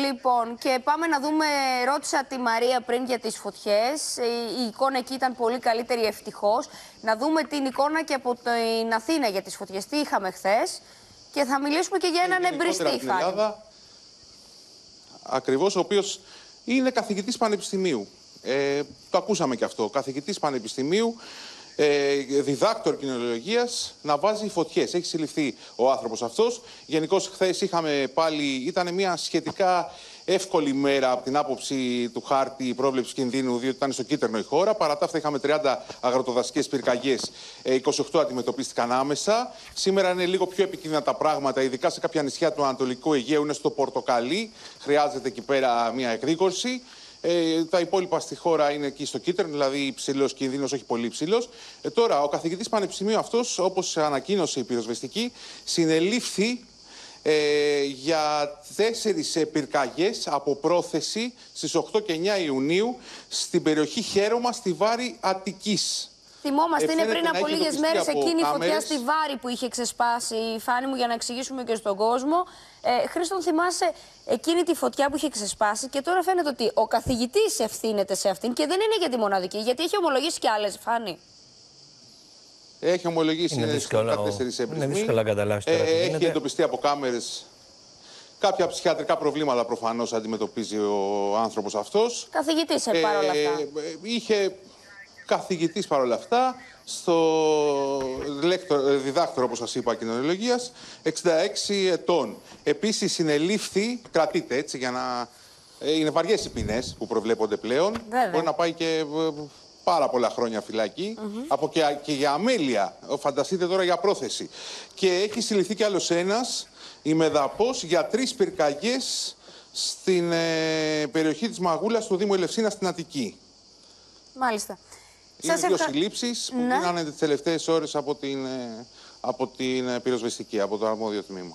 Λοιπόν, και πάμε να δούμε, ρώτησα τη Μαρία πριν για τις φωτιές. Η, η εικόνα εκεί ήταν πολύ καλύτερη ευτυχώς. Να δούμε την εικόνα και από την Αθήνα για τις φωτιές. Τι είχαμε χθες. Και θα μιλήσουμε και για έναν εμπριστή, Στην Ελλάδα, ακριβώς, ο οποίος είναι καθηγητής πανεπιστημίου. Ε, το ακούσαμε και αυτό. Καθηγητής πανεπιστημίου, ε, διδάκτορ κοινωνιολογίας να βάζει φωτιές. Έχει συλληφθεί ο άνθρωπος αυτός. Γενικώς, χθες είχαμε πάλι. ήταν μια σχετικά εύκολη μέρα από την άποψη του χάρτη πρόβλεψης κινδύνου, διότι ήταν στο κίτρινο η χώρα. Παρά τα αυτά, είχαμε 30 αγροτοδασικέ πυρκαγιές. 28 αντιμετωπίστηκαν άμεσα. Σήμερα είναι λίγο πιο επικίνδυνα τα πράγματα, ειδικά σε κάποια νησιά του Ανατολικού Αιγαίου. Είναι στο Πορτοκαλί. Χρειάζεται εκεί πέρα μια εκρήγορση. Ε, τα υπόλοιπα στη χώρα είναι εκεί στο κίτρινο, δηλαδή υψηλό κίνδυνο, όχι πολύ υψηλό. Ε, τώρα, ο καθηγητής πανεπιστημίου αυτός, όπως ανακοίνωσε η πυροσβεστική, συνελήφθη ε, για τέσσερις πυρκαγιές από πρόθεση στις 8 και 9 Ιουνίου στην περιοχή Χέρωμα στη Βάρη Αττικής. Θυμόμαστε, είναι πριν από λίγες μέρες εκείνη η φωτιά στη Βάρη που είχε ξεσπάσει η φάνη μου για να εξηγήσουμε και στον κόσμο. Ε, Χρήστον, θυμάσαι εκείνη τη φωτιά που είχε ξεσπάσει και τώρα φαίνεται ότι ο καθηγητής ευθύνεται σε αυτήν και δεν είναι για τη μοναδική, γιατί έχει ομολογήσει και άλλες, Φάνη. Έχει ομολογήσει είναι δύσκολο, είναι δύσκολο να καταλάβεις τώρα. Ε, έχει εντοπιστεί από κάμερες κάποια ψυχιατρικά προβλήματα προφανώς αντιμετωπίζει ο άνθρωπος αυτός. Καθηγητής ε, παρόλα αυτά. Ε, είχε καθηγητής παρόλα αυτά στο διδάκτορο, όπως σας είπα, κοινωνιολογίας, 66 ετών. Επίσης συνελήφθη, κρατείτε έτσι για να... Ε, είναι βαριές οι ποινές που προβλέπονται πλέον. Βέβαια. Μπορεί να πάει και ε, πάρα πολλά χρόνια φυλακή. Από και, και για αμέλεια. Φανταστείτε τώρα για πρόθεση. Και έχει συλληφθεί κι άλλος ένας, η Μεδαπός, για τρεις πυρκαγιές στην ε, περιοχή της Μαγούλας, στο Δήμο Ελευσίνας, στην Αττική. Μάλιστα. Είναι δύο ευχα... συλλήψει που ναι. γίνανε τις τελευταίες ώρες από την, ε, από την ε, πυροσβεστική, από το αρμόδιο τμήμα.